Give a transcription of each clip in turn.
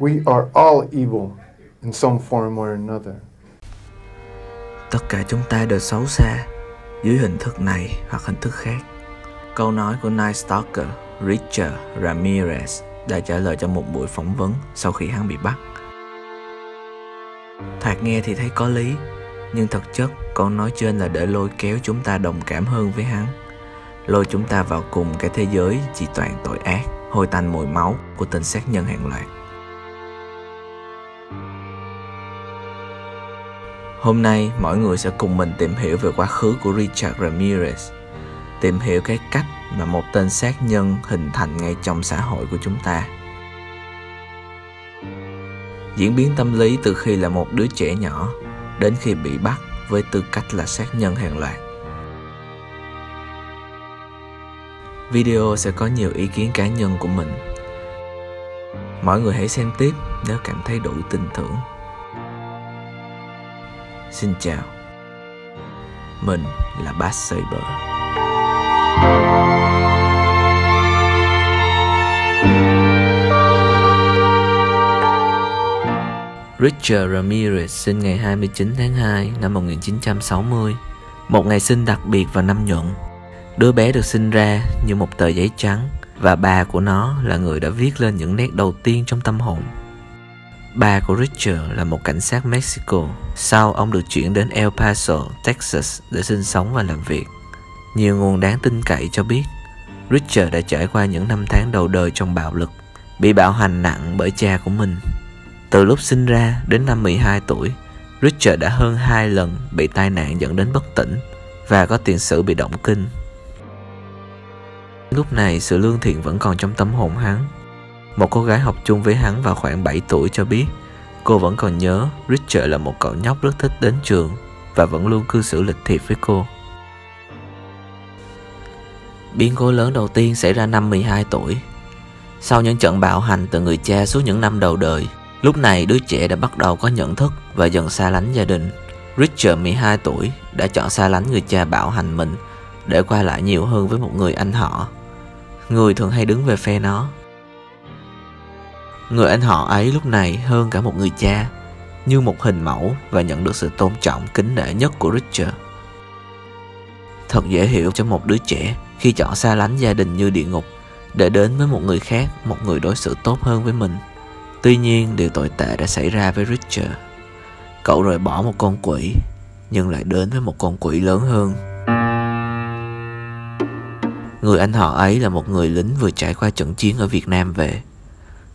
We are all evil in some form or another. Tất cả chúng ta đều xấu xa dưới hình thức này hoặc hình thức khác. Câu nói của Night Stalker Richard Ramirez đã trả lời cho một buổi phỏng vấn sau khi hắn bị bắt. Thoạt nghe thì thấy có lý, nhưng thực chất câu nói trên là để lôi kéo chúng ta đồng cảm hơn với hắn, lôi chúng ta vào cùng cái thế giới chỉ toàn tội ác, hôi tanh mùi máu của tên sát nhân hàng loạt. Hôm nay, mọi người sẽ cùng mình tìm hiểu về quá khứ của Richard Ramirez, tìm hiểu cái cách mà một tên sát nhân hình thành ngay trong xã hội của chúng ta. Diễn biến tâm lý từ khi là một đứa trẻ nhỏ đến khi bị bắt với tư cách là sát nhân hàng loạt. Video sẽ có nhiều ý kiến cá nhân của mình. Mọi người hãy xem tiếp nếu cảm thấy đủ tin tưởng. Xin chào. Mình là Bass Saber Richard Ramirez sinh ngày 29 tháng 2 năm 1960 Một ngày sinh đặc biệt vào năm nhuận. Đứa bé được sinh ra như một tờ giấy trắng Và bà của nó là người đã viết lên những nét đầu tiên trong tâm hồn. Ba của Richard là một cảnh sát Mexico. Sau ông được chuyển đến El Paso, Texas để sinh sống và làm việc. Nhiều nguồn đáng tin cậy cho biết Richard đã trải qua những năm tháng đầu đời trong bạo lực, bị bạo hành nặng bởi cha của mình. Từ lúc sinh ra đến năm 12 tuổi, Richard đã hơn hai lần bị tai nạn dẫn đến bất tỉnh và có tiền sử bị động kinh. Lúc này sự lương thiện vẫn còn trong tâm hồn hắn một cô gái học chung với hắn vào khoảng 7 tuổi cho biết cô vẫn còn nhớ Richard là một cậu nhóc rất thích đến trường và vẫn luôn cư xử lịch thiệp với cô. Biến cố lớn đầu tiên xảy ra năm 12 tuổi. Sau những trận bạo hành từ người cha suốt những năm đầu đời, lúc này đứa trẻ đã bắt đầu có nhận thức và dần xa lánh gia đình. Richard 12 tuổi đã chọn xa lánh người cha bạo hành mình để qua lại nhiều hơn với một người anh họ. Người thường hay đứng về phe nó Người anh họ ấy lúc này hơn cả một người cha, như một hình mẫu và nhận được sự tôn trọng kính nể nhất của Richard. Thật dễ hiểu cho một đứa trẻ khi chọn xa lánh gia đình như địa ngục để đến với một người khác, một người đối xử tốt hơn với mình. Tuy nhiên, điều tồi tệ đã xảy ra với Richard. Cậu rời bỏ một con quỷ, nhưng lại đến với một con quỷ lớn hơn. Người anh họ ấy là một người lính vừa trải qua trận chiến ở Việt Nam về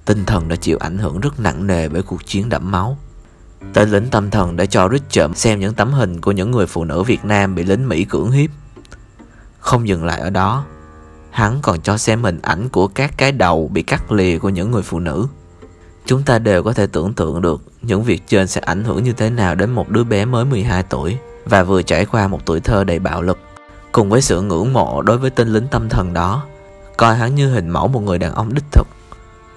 tinh thần đã chịu ảnh hưởng rất nặng nề bởi cuộc chiến đẫm máu. Tên lính tâm thần đã cho Richard xem những tấm hình của những người phụ nữ Việt Nam bị lính Mỹ cưỡng hiếp. Không dừng lại ở đó, hắn còn cho xem hình ảnh của các cái đầu bị cắt lìa của những người phụ nữ. Chúng ta đều có thể tưởng tượng được những việc trên sẽ ảnh hưởng như thế nào đến một đứa bé mới 12 tuổi và vừa trải qua một tuổi thơ đầy bạo lực. Cùng với sự ngưỡng mộ đối với tên lính tâm thần đó, coi hắn như hình mẫu một người đàn ông đích thực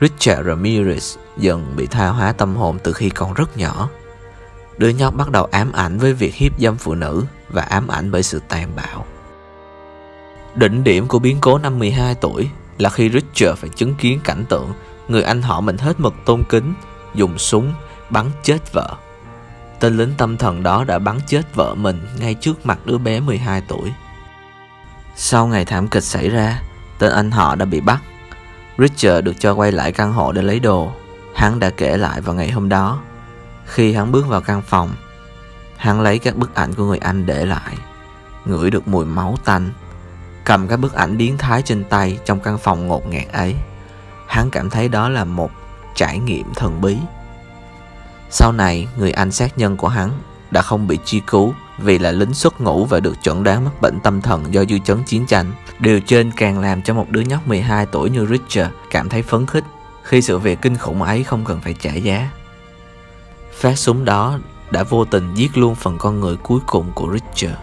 Richard Ramirez dần bị tha hóa tâm hồn từ khi còn rất nhỏ. Đứa nhóc bắt đầu ám ảnh với việc hiếp dâm phụ nữ và ám ảnh bởi sự tàn bạo. Đỉnh điểm của biến cố năm 12 tuổi là khi Richard phải chứng kiến cảnh tượng người anh họ mình hết mực tôn kính, dùng súng bắn chết vợ. Tên lính tâm thần đó đã bắn chết vợ mình ngay trước mặt đứa bé 12 tuổi. Sau ngày thảm kịch xảy ra, tên anh họ đã bị bắt Richard được cho quay lại căn hộ để lấy đồ. Hắn đã kể lại vào ngày hôm đó. Khi hắn bước vào căn phòng, hắn lấy các bức ảnh của người anh để lại, ngửi được mùi máu tanh, cầm các bức ảnh biến thái trên tay trong căn phòng ngột ngạt ấy. Hắn cảm thấy đó là một trải nghiệm thần bí. Sau này, người anh sát nhân của hắn đã không bị truy cứu vì là lính xuất ngũ và được chẩn đoán mắc bệnh tâm thần do dư chấn chiến tranh. Điều trên càng làm cho một đứa nhóc 12 tuổi như Richard cảm thấy phấn khích khi sự việc kinh khủng ấy không cần phải trả giá. Phát súng đó đã vô tình giết luôn phần con người cuối cùng của Richard.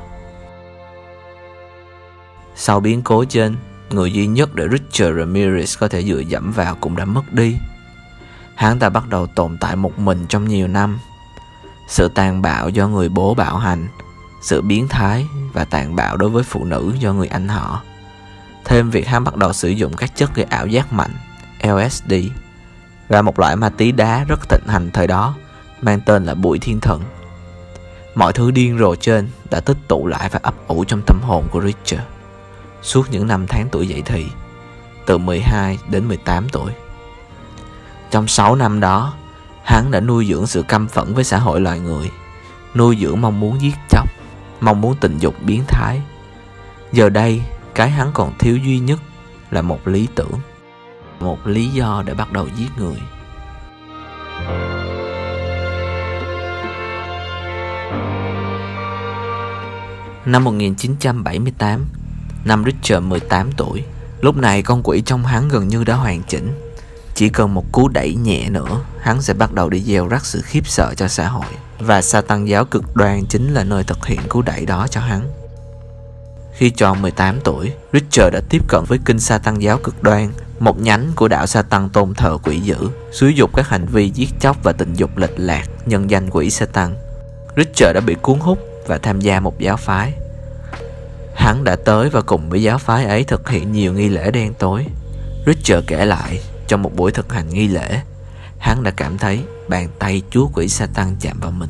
Sau biến cố trên, người duy nhất để Richard Ramirez có thể dựa dẫm vào cũng đã mất đi. Hắn ta bắt đầu tồn tại một mình trong nhiều năm. Sự tàn bạo do người bố bạo hành sự biến thái và tàn bạo đối với phụ nữ do người anh họ. Thêm việc hắn bắt đầu sử dụng các chất gây ảo giác mạnh, LSD, và một loại ma túy đá rất thịnh hành thời đó mang tên là bụi thiên thần. Mọi thứ điên rồ trên đã tích tụ lại và ấp ủ trong tâm hồn của Richard suốt những năm tháng tuổi dậy thì, từ 12 đến 18 tuổi. Trong 6 năm đó, hắn đã nuôi dưỡng sự căm phẫn với xã hội loài người, nuôi dưỡng mong muốn giết chóc, mong muốn tình dục biến thái. Giờ đây, cái hắn còn thiếu duy nhất là một lý tưởng, một lý do để bắt đầu giết người. Năm 1978, năm Richard 18 tuổi, lúc này con quỷ trong hắn gần như đã hoàn chỉnh. Chỉ cần một cú đẩy nhẹ nữa, hắn sẽ bắt đầu đi gieo rắc sự khiếp sợ cho xã hội. Và sa tăng giáo cực đoan chính là nơi thực hiện cú đẩy đó cho hắn. Khi tròn 18 tuổi, Richard đã tiếp cận với kinh sa tăng giáo cực đoan, một nhánh của đạo sa tăng tôn thờ quỷ dữ, xúi dục các hành vi giết chóc và tình dục lệch lạc, nhân danh quỷ sa tăng. Richard đã bị cuốn hút và tham gia một giáo phái. Hắn đã tới và cùng với giáo phái ấy thực hiện nhiều nghi lễ đen tối. Richard kể lại, trong một buổi thực hành nghi lễ, hắn đã cảm thấy bàn tay chúa quỷ Satan chạm vào mình.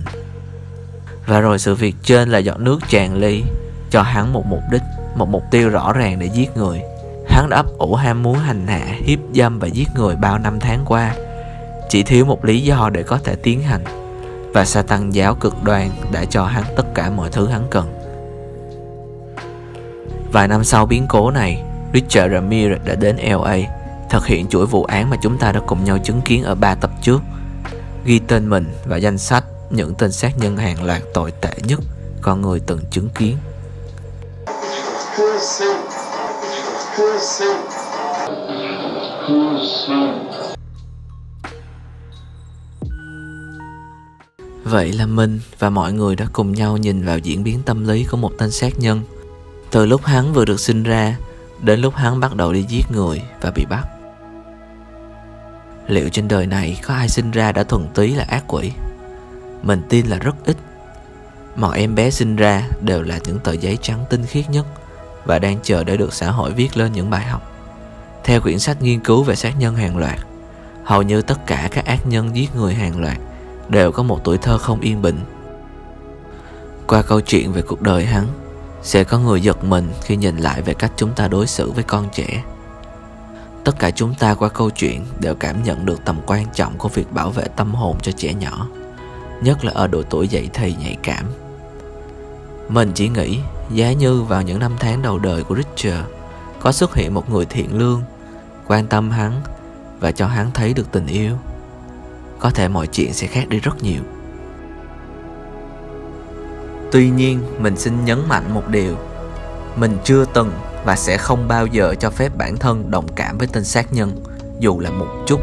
Và rồi sự việc trên là giọt nước tràn ly cho hắn một mục đích, một mục tiêu rõ ràng để giết người. Hắn đã ấp ủ ham muốn hành hạ, hiếp dâm và giết người bao năm tháng qua. Chỉ thiếu một lý do để có thể tiến hành. Và Satan giáo cực đoan đã cho hắn tất cả mọi thứ hắn cần. Vài năm sau biến cố này, Richard Ramirez đã đến LA thực hiện chuỗi vụ án mà chúng ta đã cùng nhau chứng kiến ở ba tập trước, ghi tên mình và danh sách những tên sát nhân hàng loạt tồi tệ nhất con người từng chứng kiến. Vậy là mình và mọi người đã cùng nhau nhìn vào diễn biến tâm lý của một tên sát nhân từ lúc hắn vừa được sinh ra đến lúc hắn bắt đầu đi giết người và bị bắt. Liệu trên đời này có ai sinh ra đã thuần túy là ác quỷ? Mình tin là rất ít. Mọi em bé sinh ra đều là những tờ giấy trắng tinh khiết nhất và đang chờ để được xã hội viết lên những bài học. Theo quyển sách nghiên cứu về sát nhân hàng loạt, hầu như tất cả các ác nhân giết người hàng loạt đều có một tuổi thơ không yên bình. Qua câu chuyện về cuộc đời hắn, sẽ có người giật mình khi nhìn lại về cách chúng ta đối xử với con trẻ tất cả chúng ta qua câu chuyện đều cảm nhận được tầm quan trọng của việc bảo vệ tâm hồn cho trẻ nhỏ nhất là ở độ tuổi dậy thì nhạy cảm. Mình chỉ nghĩ giá như vào những năm tháng đầu đời của Richard có xuất hiện một người thiện lương quan tâm hắn và cho hắn thấy được tình yêu. Có thể mọi chuyện sẽ khác đi rất nhiều. Tuy nhiên, mình xin nhấn mạnh một điều. Mình chưa từng và sẽ không bao giờ cho phép bản thân đồng cảm với tên sát nhân, dù là một chút.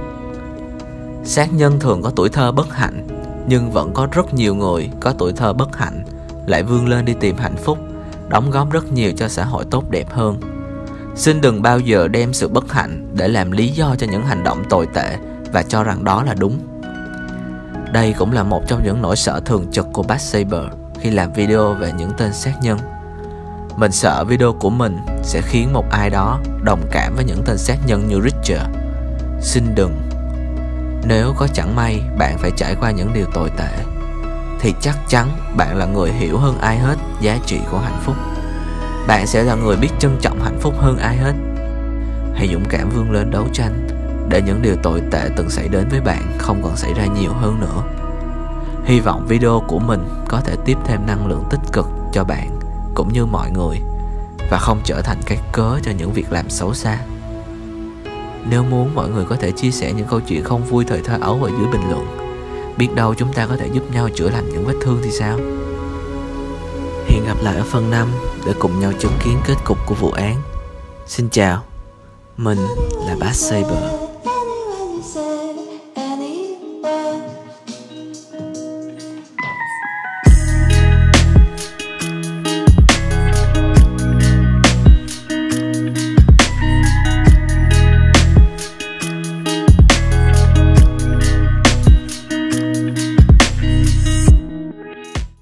Sát nhân thường có tuổi thơ bất hạnh, nhưng vẫn có rất nhiều người có tuổi thơ bất hạnh lại vươn lên đi tìm hạnh phúc, đóng góp rất nhiều cho xã hội tốt đẹp hơn. Xin đừng bao giờ đem sự bất hạnh để làm lý do cho những hành động tồi tệ và cho rằng đó là đúng. Đây cũng là một trong những nỗi sợ thường trực của Bat Saber khi làm video về những tên sát nhân mình sợ video của mình sẽ khiến một ai đó đồng cảm với những tên sát nhân như Richard. Xin đừng. Nếu có chẳng may, bạn phải trải qua những điều tồi tệ, thì chắc chắn bạn là người hiểu hơn ai hết giá trị của hạnh phúc. Bạn sẽ là người biết trân trọng hạnh phúc hơn ai hết. Hãy dũng cảm vươn lên đấu tranh để những điều tồi tệ từng xảy đến với bạn không còn xảy ra nhiều hơn nữa. Hy vọng video của mình có thể tiếp thêm năng lượng tích cực cho bạn cũng như mọi người và không trở thành cái cớ cho những việc làm xấu xa. Nếu muốn mọi người có thể chia sẻ những câu chuyện không vui thời thơ ấu ở dưới bình luận Biết đâu chúng ta có thể giúp nhau chữa lành những vết thương thì sao? Hẹn gặp lại ở phần 5 để cùng nhau chứng kiến kết cục của vụ án. Xin chào, mình là Bass Saber.